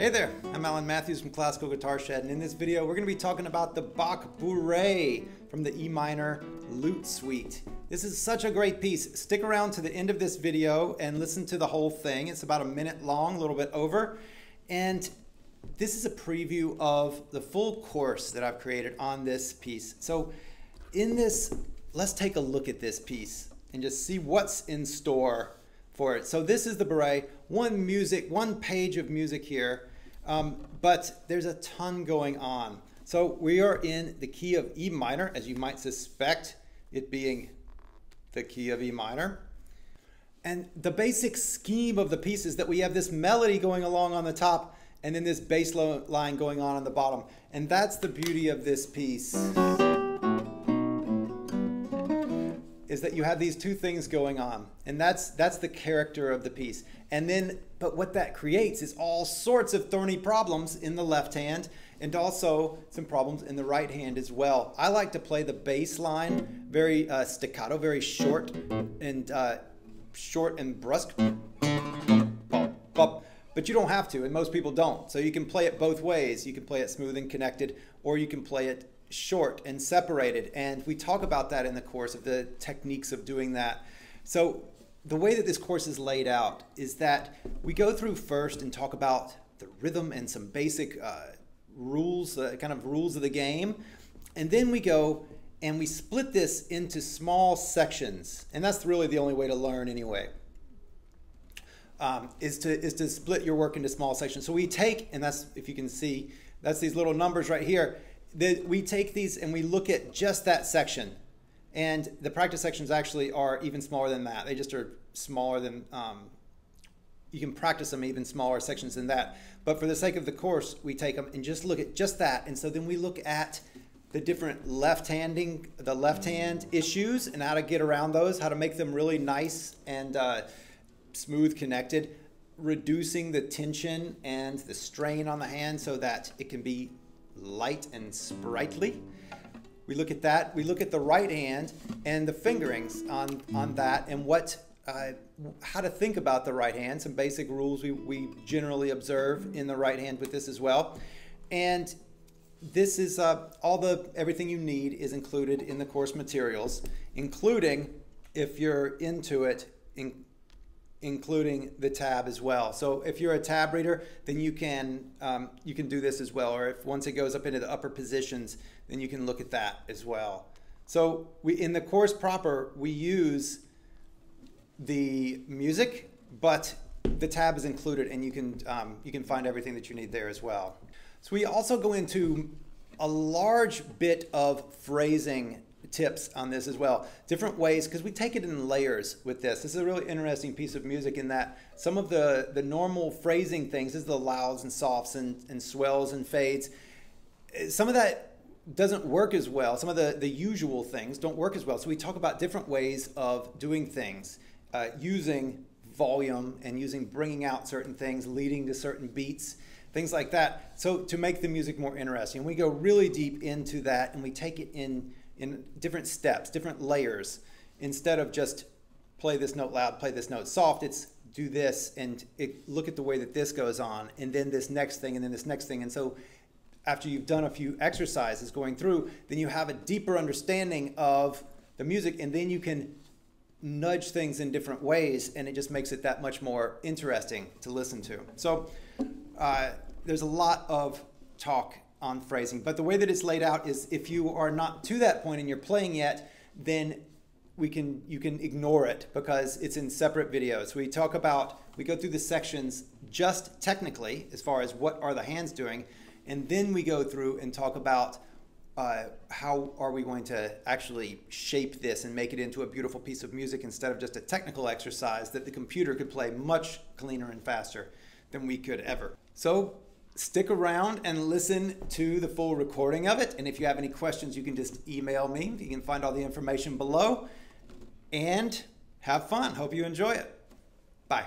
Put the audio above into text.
Hey there, I'm Alan Matthews from Classical Guitar Shed, and in this video we're going to be talking about the Bach Bourrée from the E minor Lute Suite. This is such a great piece. Stick around to the end of this video and listen to the whole thing. It's about a minute long, a little bit over, and this is a preview of the full course that I've created on this piece. So in this, let's take a look at this piece and just see what's in store for it. So this is the Bourrée, one music, one page of music here, um, but there's a ton going on. So we are in the key of E minor, as you might suspect, it being the key of E minor. And the basic scheme of the piece is that we have this melody going along on the top and then this bass line going on on the bottom. And that's the beauty of this piece. Is that you have these two things going on and that's that's the character of the piece. And then but what that creates is all sorts of thorny problems in the left hand and also some problems in the right hand as well. I like to play the bass line very uh, staccato very short and uh, short and brusque. But you don't have to and most people don't. So you can play it both ways. You can play it smooth and connected or you can play it short and separated. And we talk about that in the course of the techniques of doing that. So the way that this course is laid out is that we go through first and talk about the rhythm and some basic uh, rules, uh, kind of rules of the game. And then we go and we split this into small sections. And that's really the only way to learn anyway. Um, is to is to split your work into small sections. So we take, and that's if you can see, that's these little numbers right here that we take these and we look at just that section. And the practice sections actually are even smaller than that. They just are smaller than, um, you can practice them even smaller sections than that. But for the sake of the course, we take them and just look at just that. And so then we look at the different left-handing, the left-hand issues and how to get around those, how to make them really nice and uh, smooth connected, reducing the tension and the strain on the hand so that it can be light and sprightly. We look at that. We look at the right hand and the fingerings on, on that and what uh, how to think about the right hand, some basic rules we, we generally observe in the right hand with this as well. And this is uh, all the everything you need is included in the course materials, including if you're into it, in, including the tab as well. So if you're a tab reader, then you can um, you can do this as well. Or if once it goes up into the upper positions, then you can look at that as well. So we in the course proper we use the music, but the tab is included, and you can um, you can find everything that you need there as well. So we also go into a large bit of phrasing tips on this as well. Different ways, because we take it in layers with this. This is a really interesting piece of music in that some of the, the normal phrasing things, is the louds and softs and, and swells and fades. Some of that doesn't work as well. Some of the, the usual things don't work as well. So we talk about different ways of doing things, uh, using volume and using bringing out certain things, leading to certain beats, things like that. So to make the music more interesting, we go really deep into that and we take it in in different steps, different layers, instead of just play this note loud, play this note soft. It's do this and it, look at the way that this goes on, and then this next thing, and then this next thing. And so, after you've done a few exercises going through, then you have a deeper understanding of the music, and then you can nudge things in different ways, and it just makes it that much more interesting to listen to. So, uh, there's a lot of talk on phrasing. But the way that it's laid out is if you are not to that point and you're playing yet, then we can you can ignore it because it's in separate videos. We talk about we go through the sections just technically as far as what are the hands doing, and then we go through and talk about uh, how are we going to actually shape this and make it into a beautiful piece of music instead of just a technical exercise that the computer could play much cleaner and faster than we could ever. So stick around and listen to the full recording of it. And if you have any questions, you can just email me. You can find all the information below. And have fun. Hope you enjoy it. Bye.